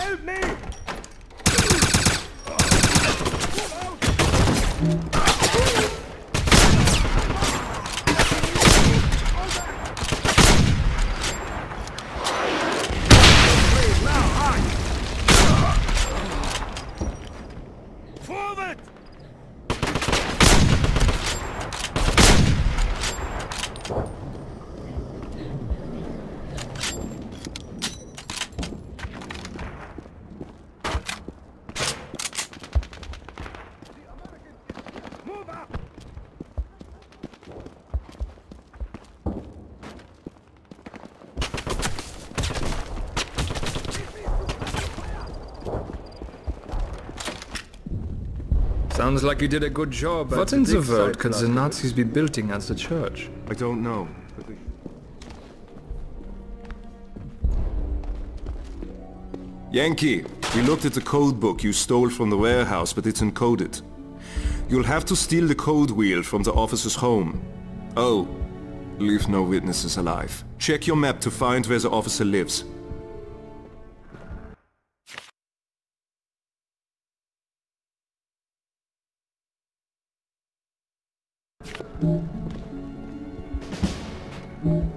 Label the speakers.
Speaker 1: Help me!
Speaker 2: Sounds like you did a good job. What in the world could the Nazis be building at the church?
Speaker 3: I don't know. Yankee, we looked at the code book you stole from the warehouse, but it's encoded. You'll have to steal the code wheel from the officer's home. Oh, leave no witnesses alive. Check your map to find where the officer lives.
Speaker 4: Thank